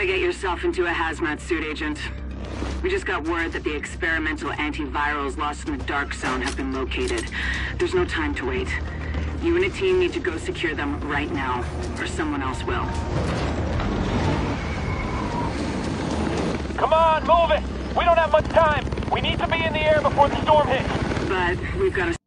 Better get yourself into a hazmat suit, Agent. We just got word that the experimental antivirals lost in the Dark Zone have been located. There's no time to wait. You and a team need to go secure them right now, or someone else will. Come on, move it! We don't have much time! We need to be in the air before the storm hits! But we've got to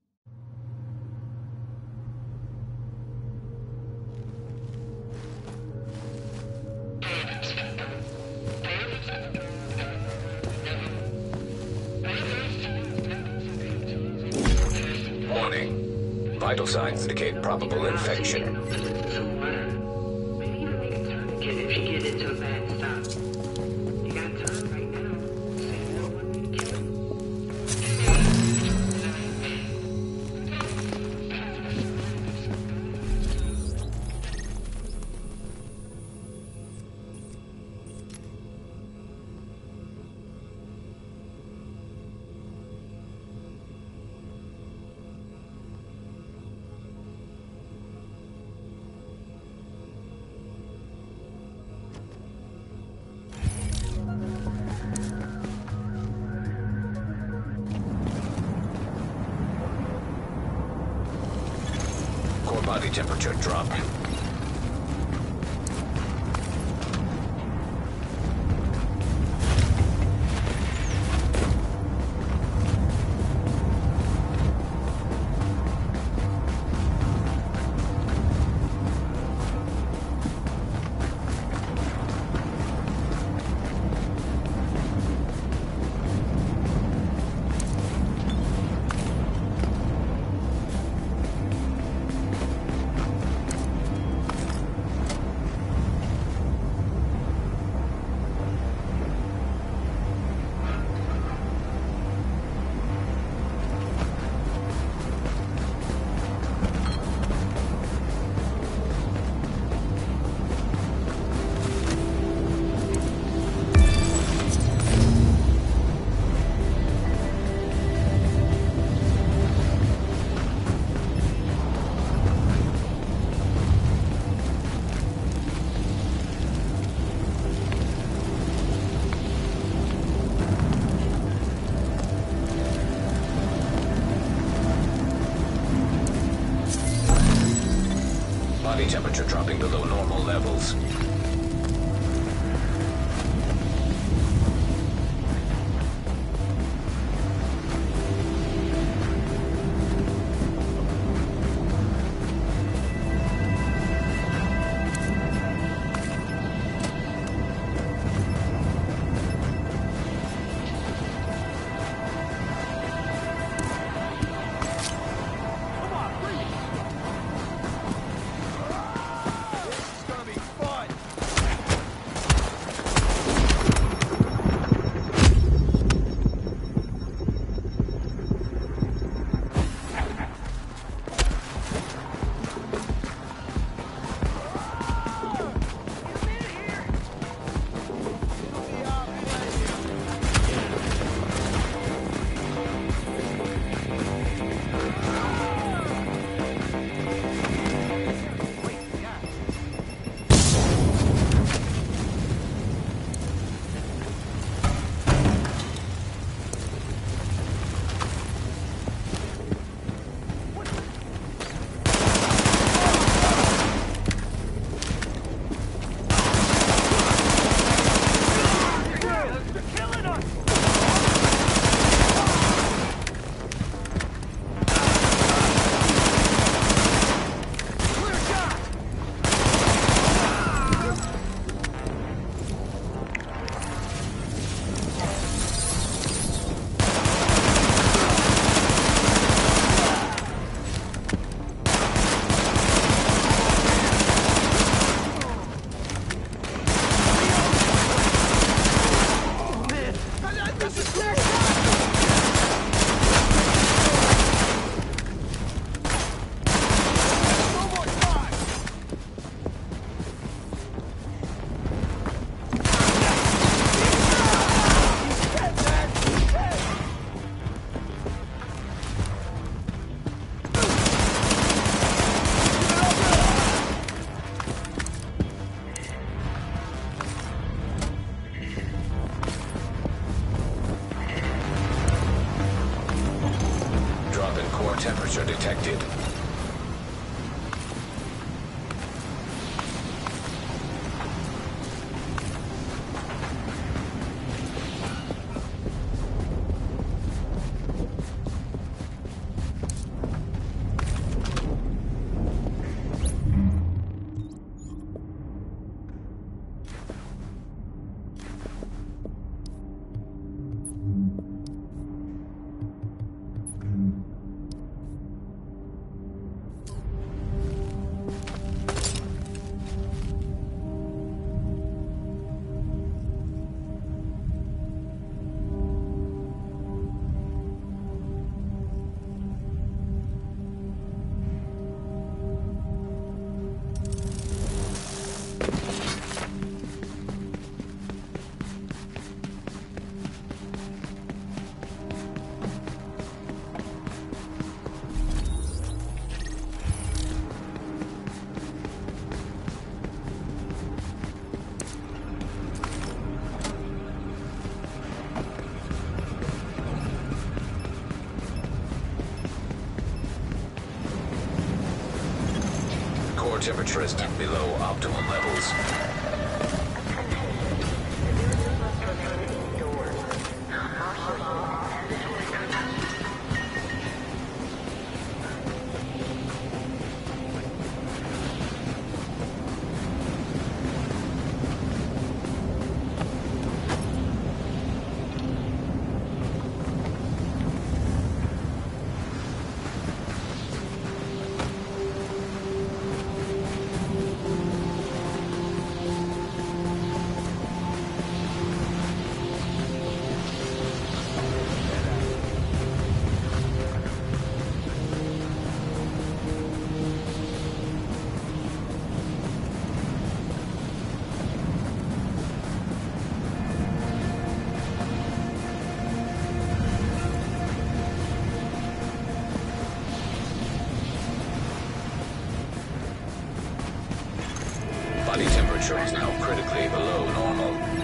Indicate probable infection. Temperature is below optimal levels. Temperature is now critically below normal.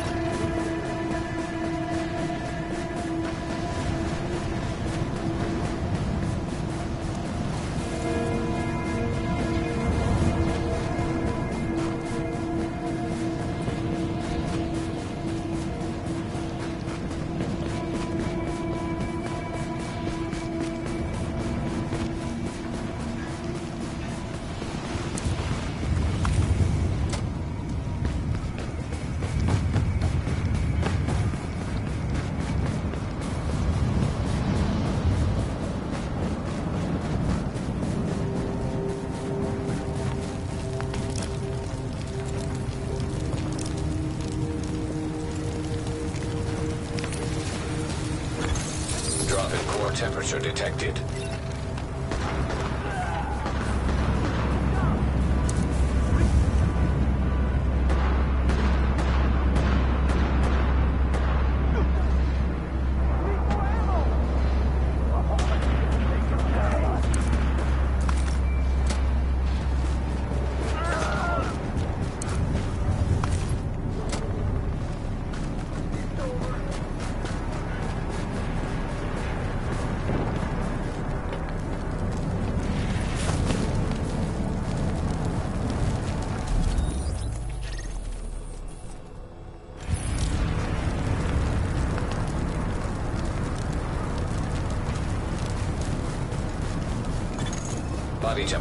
Detected.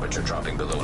Temperature dropping below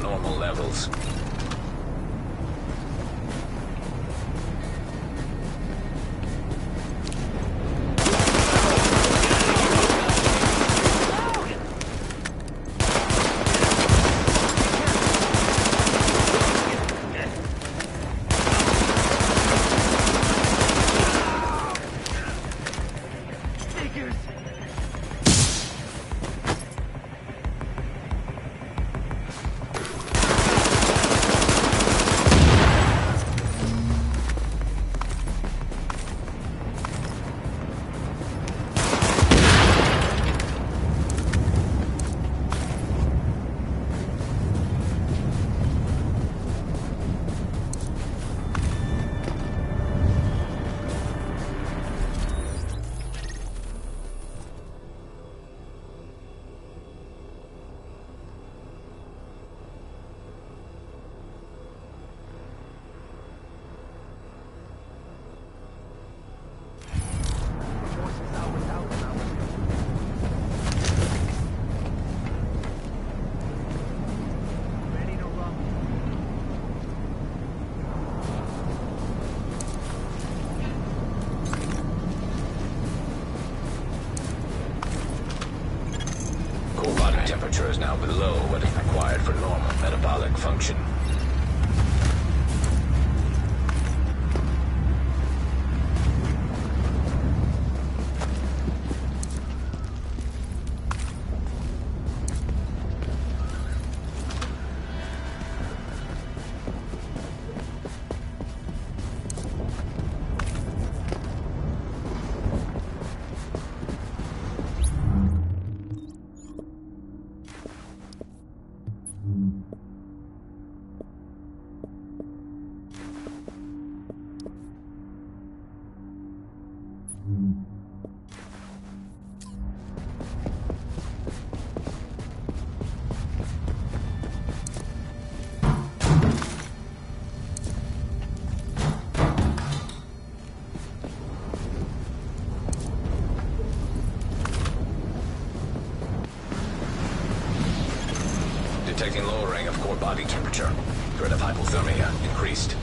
body temperature. Threat of hypothermia increased.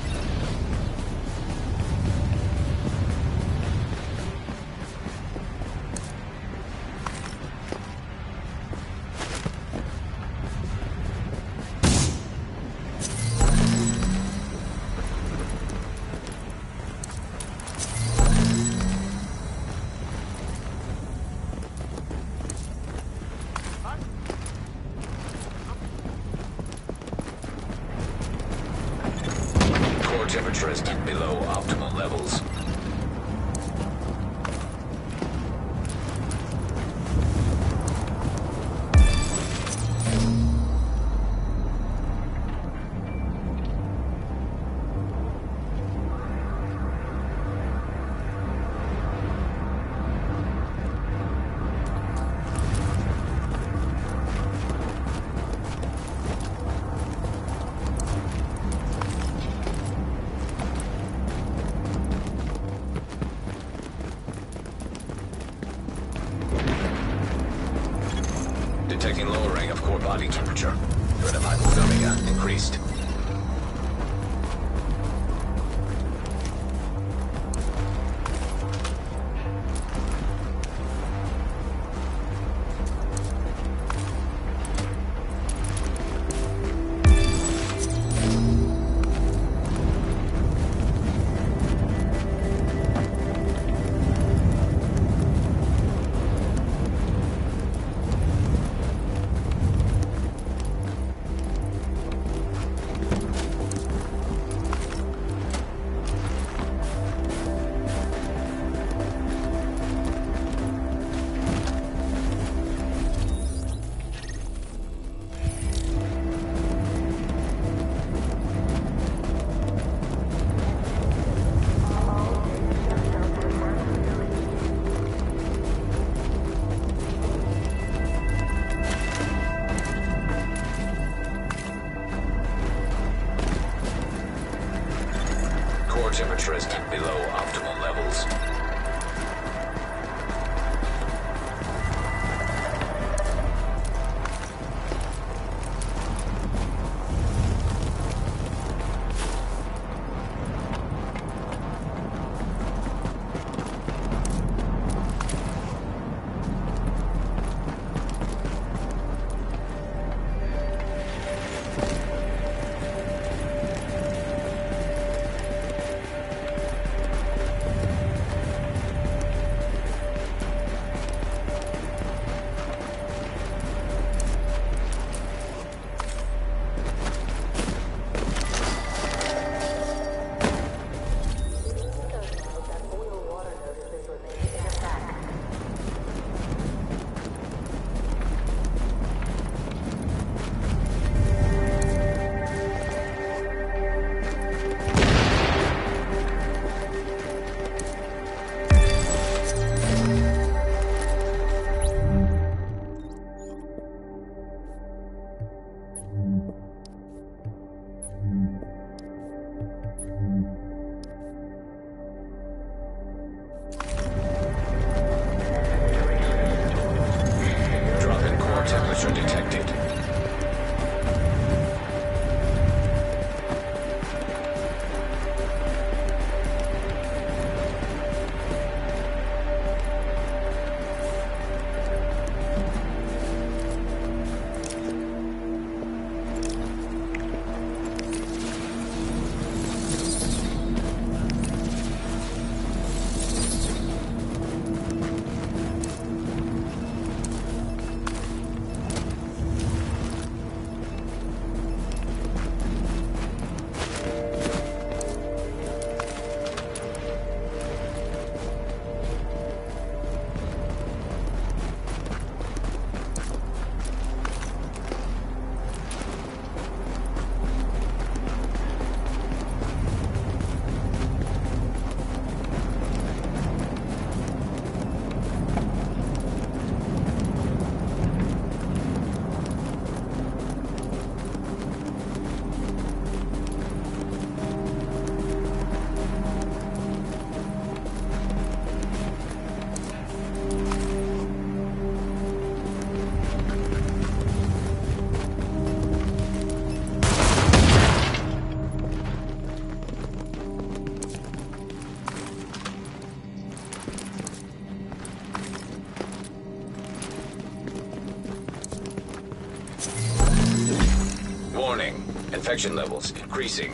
Infection levels increasing.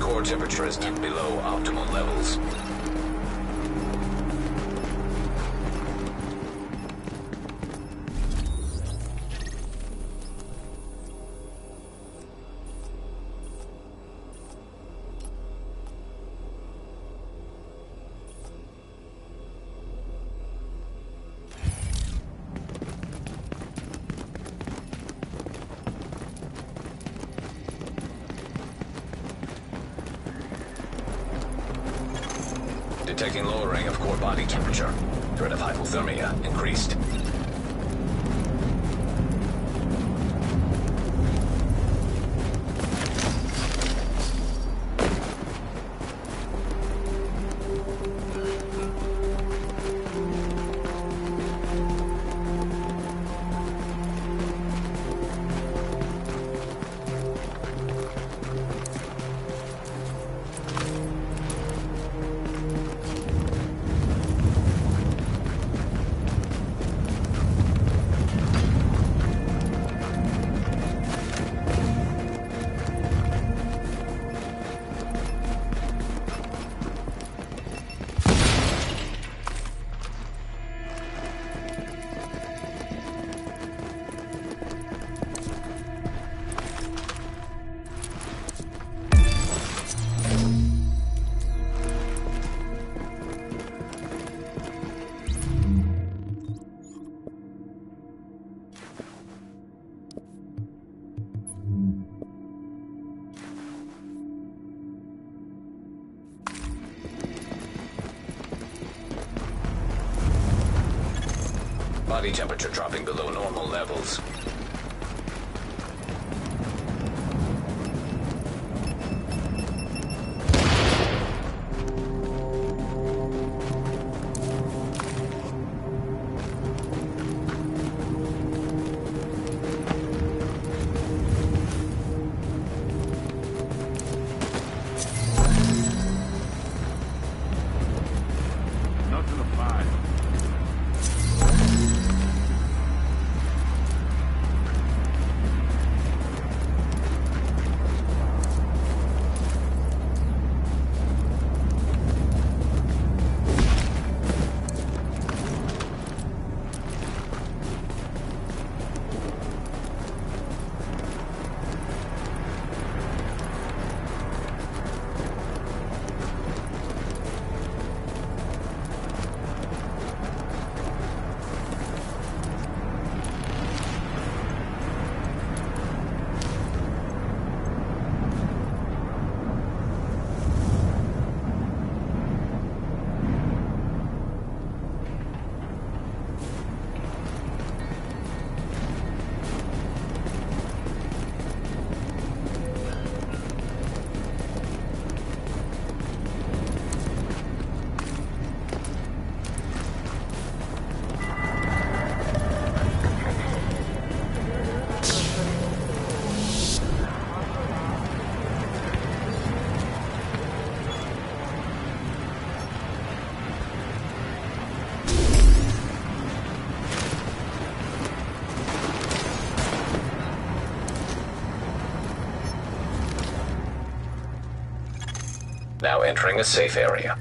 Core temperature is below optimal levels. Body temperature. Threat of hypothermia increased. Temperature dropping Entering a safe area.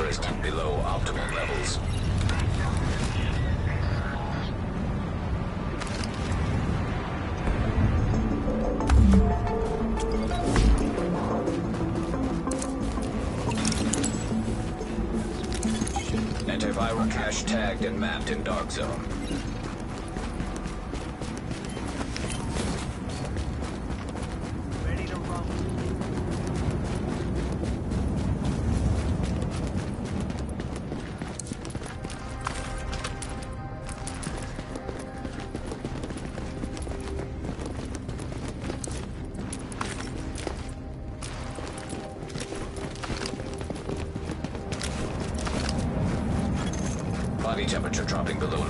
interest below levels. Antiviral cache tagged and mapped in Dark Zone. temperature dropping below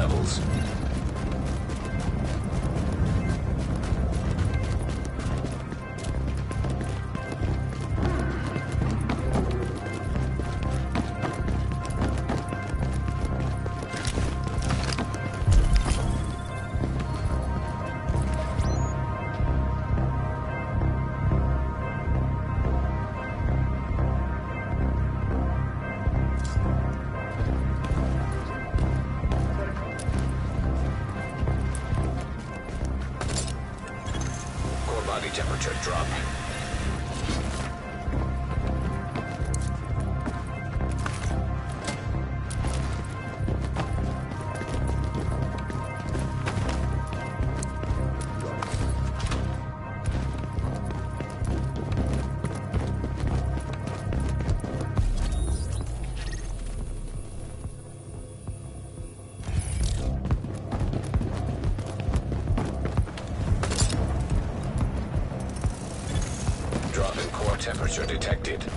levels. Temperature detected.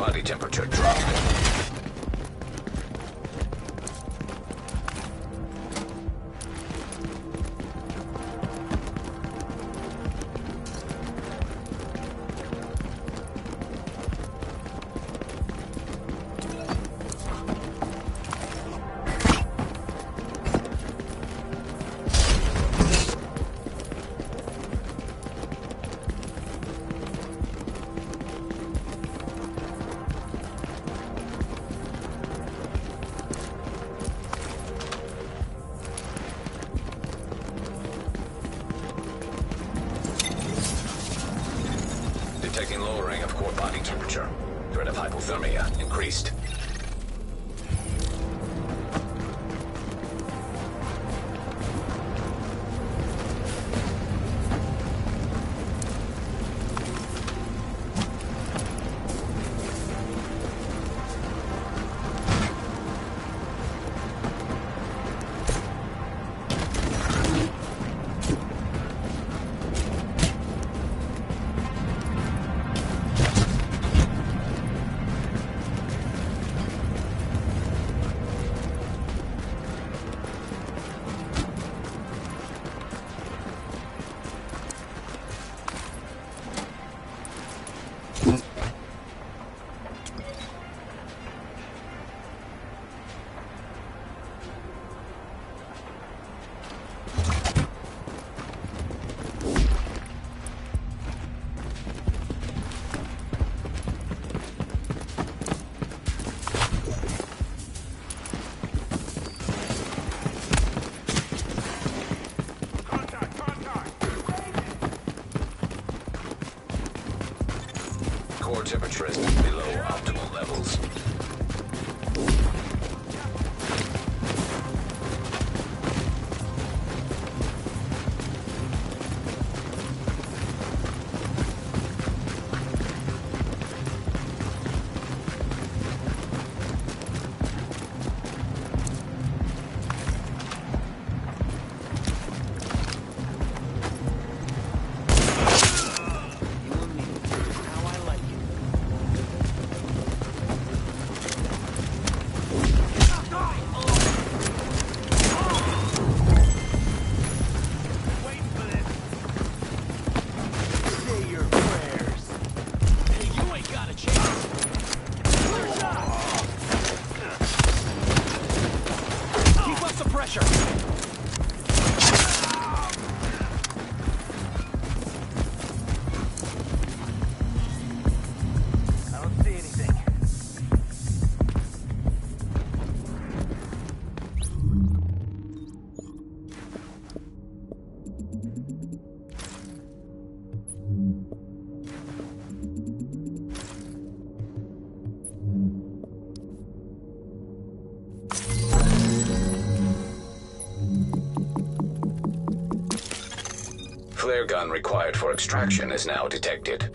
Body temperature drop. Temperature. Is Gun required for extraction is now detected.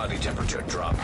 Body temperature drop.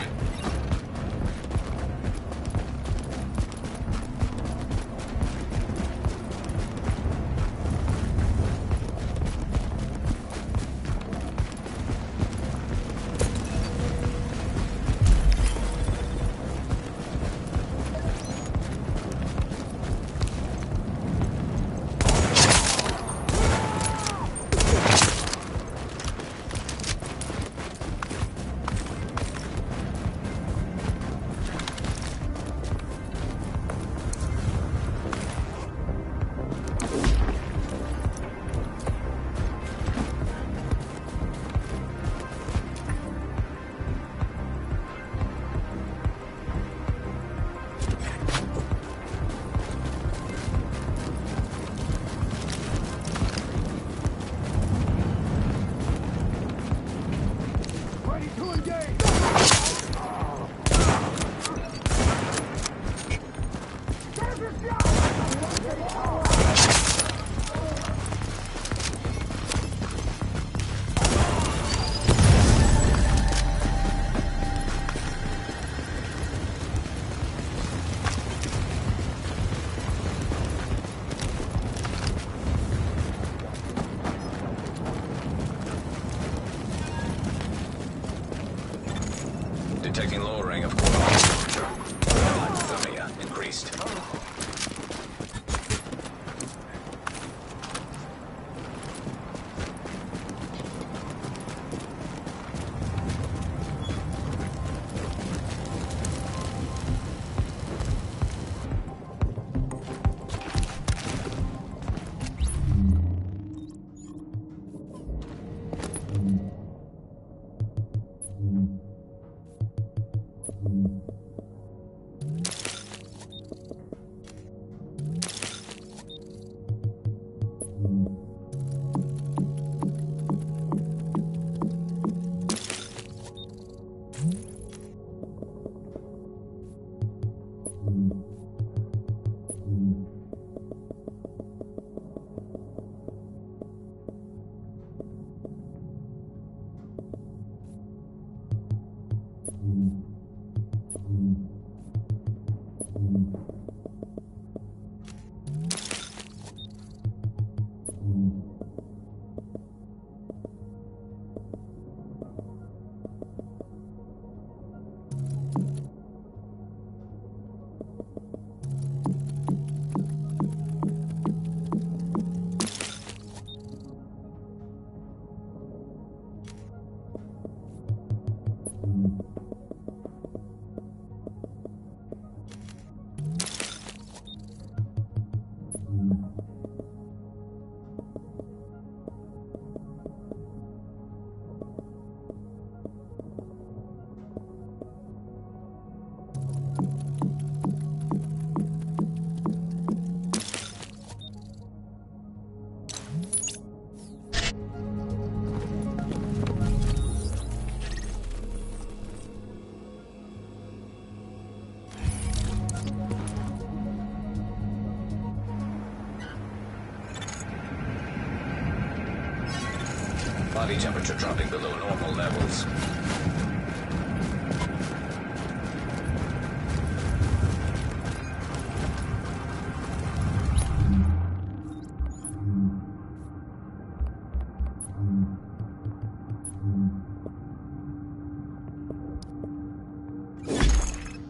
Temperature dropping below normal levels.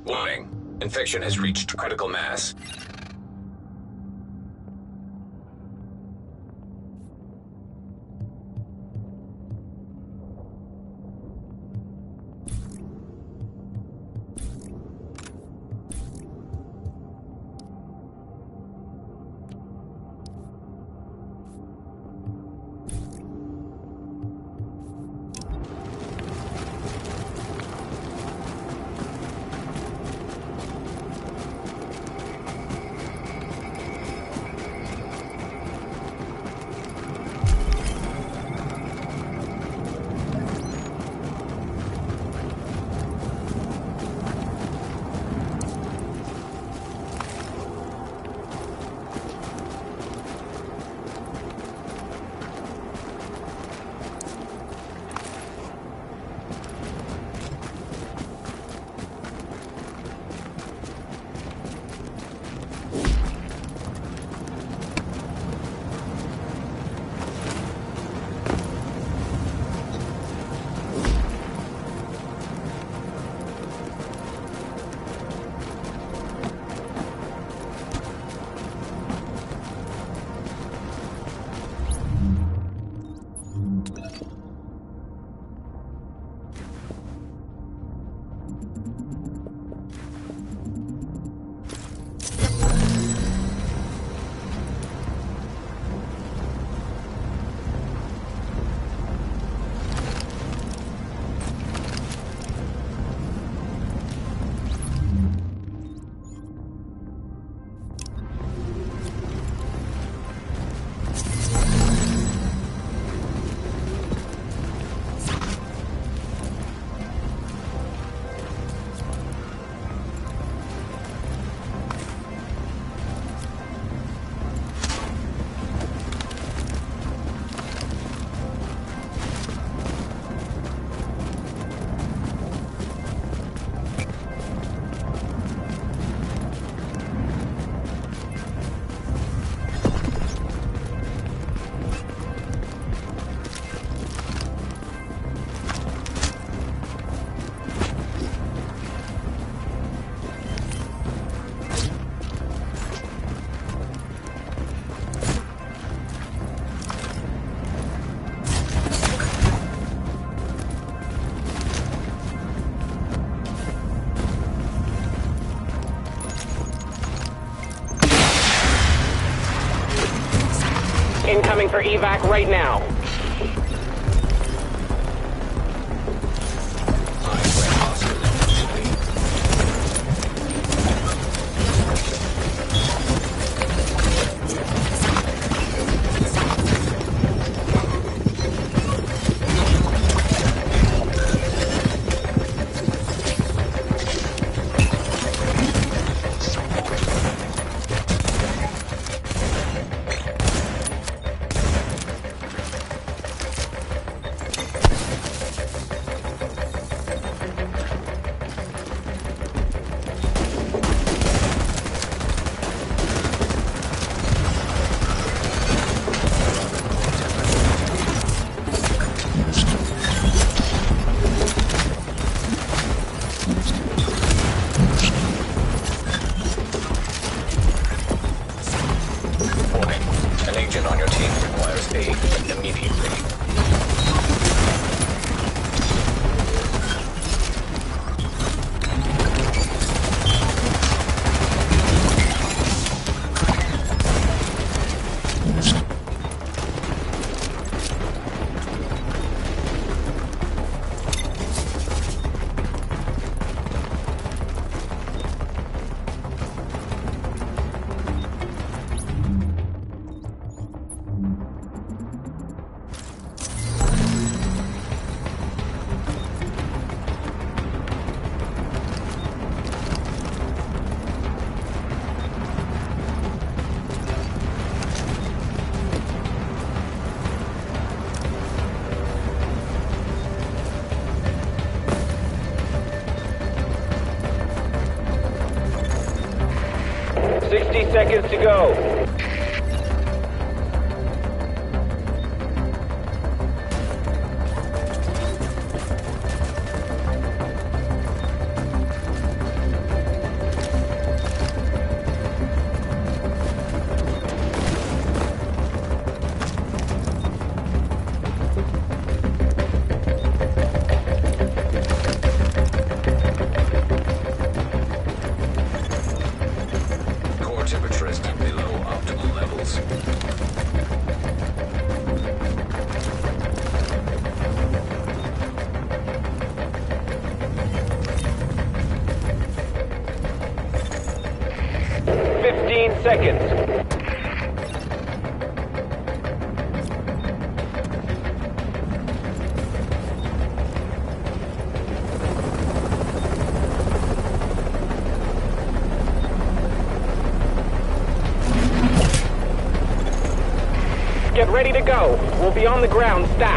Warning. Infection has reached critical mass. coming for evac right now. seconds to go. 15 seconds. Get ready to go. We'll be on the ground, stack.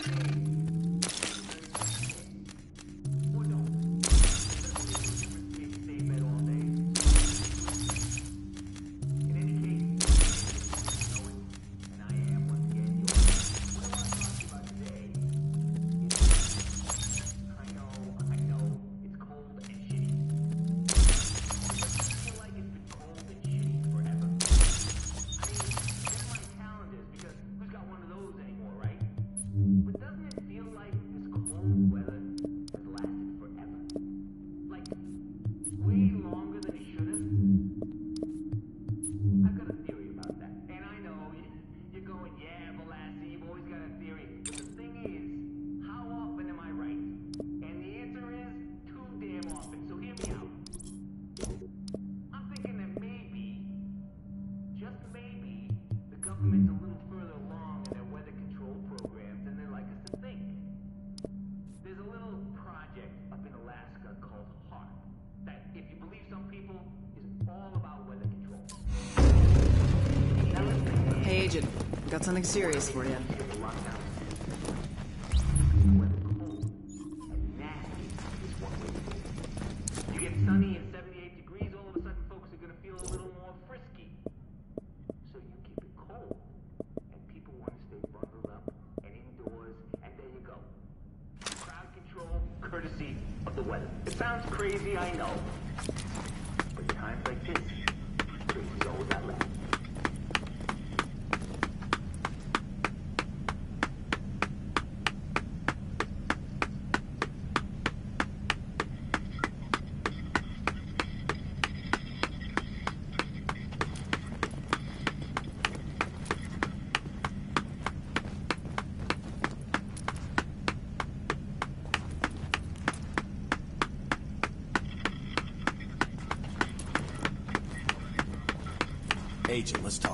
if you believe some people, is all about weather control. Hey, agent. Got something serious for you. agent. Let's talk.